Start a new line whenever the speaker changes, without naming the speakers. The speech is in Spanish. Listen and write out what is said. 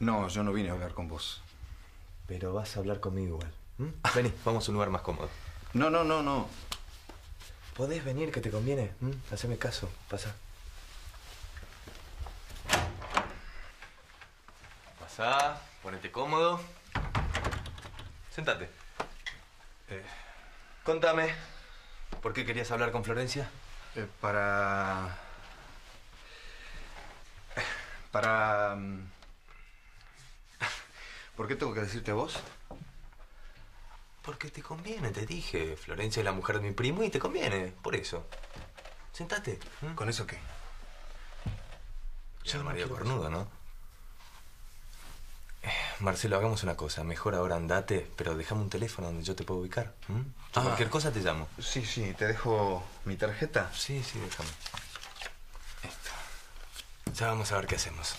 No, yo no vine a hablar con vos.
Pero vas a hablar conmigo igual. Vení, vamos a un lugar más cómodo.
No, no, no, no.
¿Podés venir que te conviene? ¿m? Haceme caso, pasa. Pasá, ponete cómodo. Sentate.
Eh,
Contame, ¿por qué querías hablar con Florencia?
eh, para... Para... mm, ¿Por qué tengo que decirte a vos?
Porque te conviene, te dije. Florencia es la mujer de mi primo y te conviene, por eso. Sentate. ¿m?
¿Con eso qué?
Ya
no
María Cornuda, ¿no? Eh, Marcelo, hagamos una cosa. Mejor ahora andate, pero déjame un teléfono donde yo te puedo ubicar. ¿m? Yo
Ah.
Cualquier cosa te llamo.
Sí, sí, te dejo mi tarjeta.
Sí, sí, déjame. Ya vamos a ver qué hacemos.